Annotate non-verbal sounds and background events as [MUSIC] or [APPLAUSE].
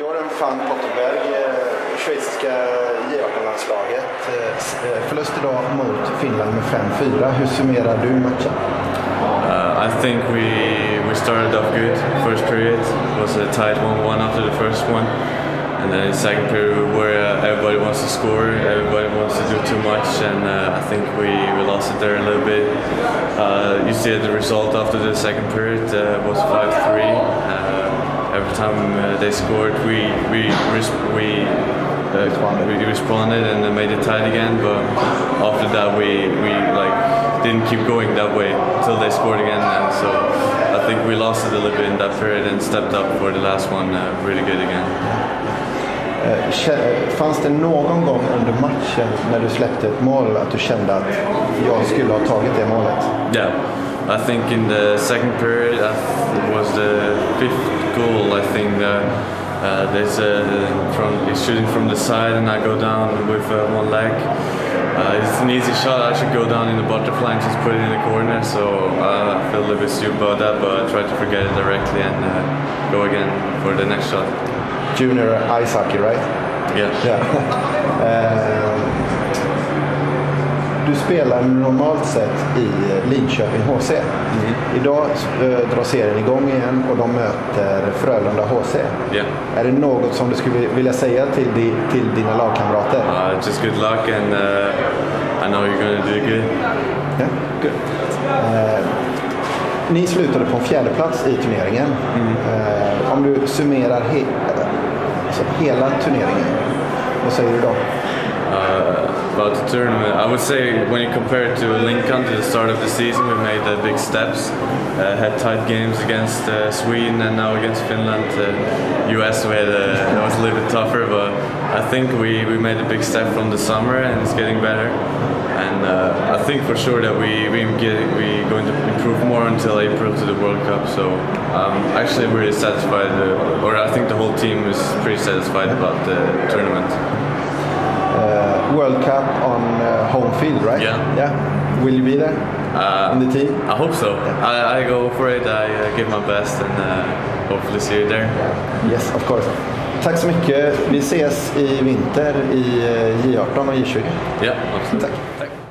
Jordan van Pottenberg, eh, schweiziska J18-landslaget. Eh, eh, förlust idag mot Finland med 5-4. Hur summerar du matchen? Uh, I think we we started off good. First period was a tight 1-1 after the first one, and then the second period where uh, everybody wants to score, everybody wants to do too much, and uh, I think we, we lost it there a little bit. Uh, you see the result after the second period uh, was 5-3 every time uh, they scored, we we we uh, responded. we responded and made it tight again. But after that, we we like didn't keep going that way until they scored again. And so I think we lost it a little bit in that period and stepped up for the last one uh, really good again. Fanns det någon gång under matchen när du släppte ett mål att du kände att jag skulle ha tagit det målet? Yeah. I think in the second period it was the fifth goal. I think uh, uh, there's a from he's shooting from the side and I go down with uh, one leg. Uh, it's an easy shot. I should go down in the butterfly and just put it in the corner. So uh, I feel a little bit stupid about that, but I try to forget it directly and uh, go again for the next shot. Junior ice hockey, right? Yeah. Yeah. [LAUGHS] du spelar normalt sett i Linköping HC. Mm. Idag äh, drar serien igång igen och de möter Frölunda HC. Yeah. Är det något som du skulle vilja säga till, di, till dina lagkamrater? Uh, just good luck and uh, I know you're gonna do good. Yeah, good. Uh, ni slutade på en fjärde plats i turneringen. Mm. Uh, om du summerar he alltså hela turneringen, vad säger du då? Uh, tournament. I would say when you compare it to Lincoln to the start of the season, we made uh, big steps. Uh, had tight games against uh, Sweden and now against Finland. US uh, we had uh, it was a little bit tougher, but I think we, we made a big step from the summer and it's getting better. And I think for sure that we we get we going to improve more until April to the World Cup. So I'm actually really satisfied, or I think the whole team is pretty satisfied about the tournament. World Cup on uh, home field, right? Yeah. Yeah. Will you be there? Uh, in the team? I hope so. Yeah. I, I, go for it. I uh, give my best and uh, hopefully see you there. Yes, of course. Tack så mycket. Vi ses i vinter i uh, J18 och J20. Ja, absolut. Tack. Tack.